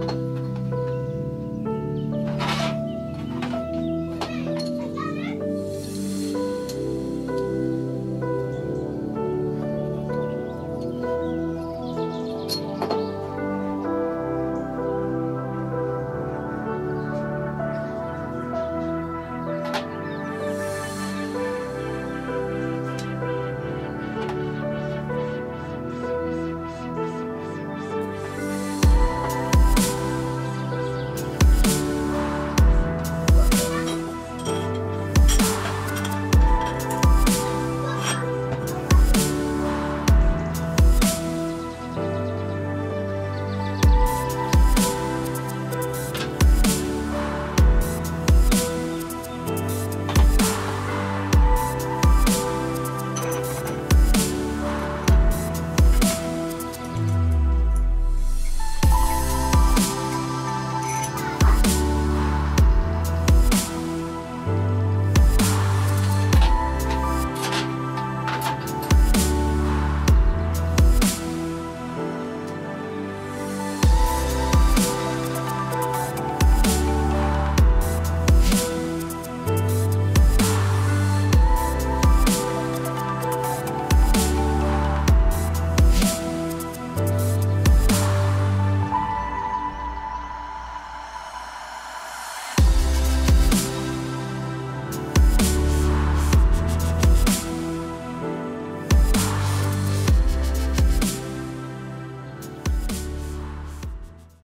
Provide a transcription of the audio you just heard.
you